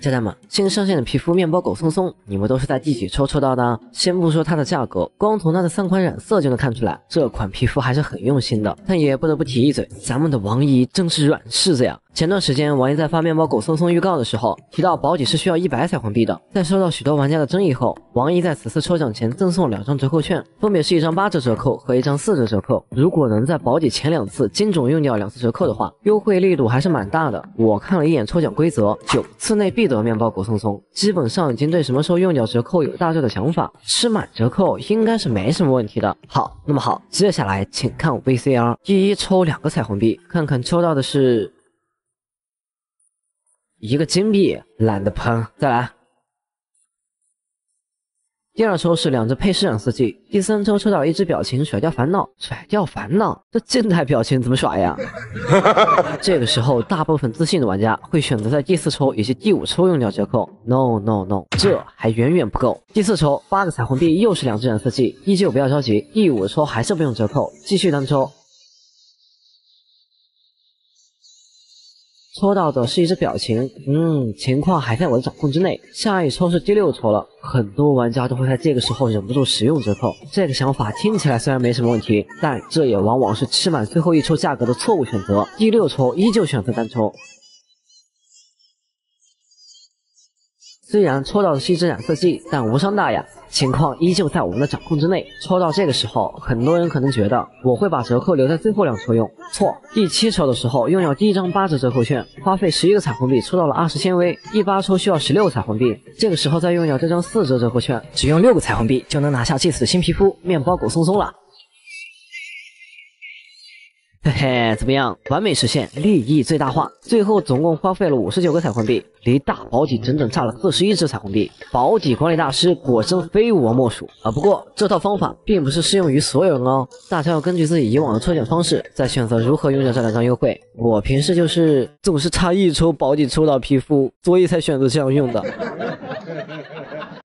家人们，新上线的皮肤面包狗松松，你们都是在第几抽抽到的？先不说它的价格，光从它的三款染色就能看出来，这款皮肤还是很用心的。但也不得不提一嘴，咱们的王姨真是软柿子呀！前段时间，王姨在发面包狗松松预告的时候，提到保底是需要一百彩虹币的。在收到许多玩家的争议后，王姨在此次抽奖前赠送两张折扣券，分别是一张八折折扣和一张四折折扣。如果能在保底前两次精准用掉两次折扣的话，优惠力度还是蛮大的。我看了一眼抽奖规则，九次内必得面包狗松松，基本上已经对什么时候用掉折扣有大致的想法。吃满折扣应该是没什么问题的。好，那么好，接下来请看我 VCR，第一抽两个彩虹币，看看抽到的是。一个金币，懒得喷，再来。第二抽是两只配饰染色剂，第三抽抽到一只表情甩掉烦恼，甩掉烦恼，这静态表情怎么甩呀？这个时候，大部分自信的玩家会选择在第四抽以及第五抽用掉折扣。No No No，这还远远不够。第四抽八个彩虹币，又是两只染色剂，依旧不要着急。第五抽还是不用折扣，继续单抽。抽到的是一只表情，嗯，情况还在我的掌控之内。下一抽是第六抽了，很多玩家都会在这个时候忍不住使用折扣。这个想法听起来虽然没什么问题，但这也往往是吃满最后一抽价格的错误选择。第六抽依旧选择单抽。虽然抽到的是一只染色剂，但无伤大雅，情况依旧在我们的掌控之内。抽到这个时候，很多人可能觉得我会把折扣留在最后两抽用，错。第七抽的时候，用掉第一张八折折扣券，花费十一个彩虹币抽到了二十纤维，第八抽需要十六彩虹币，这个时候再用掉这张四折折扣券，只用六个彩虹币就能拿下这次的新皮肤面包狗松松了。嘿嘿，怎么样？完美实现利益最大化，最后总共花费了五十九个彩虹币，离大保底整整差了四十一只彩虹币。保底管理大师果真非我莫属啊！不过这套方法并不是适用于所有人哦，大家要根据自己以往的抽奖方式再选择如何用掉这两张优惠。我平时就是总是差一抽保底抽到皮肤，所以才选择这样用的。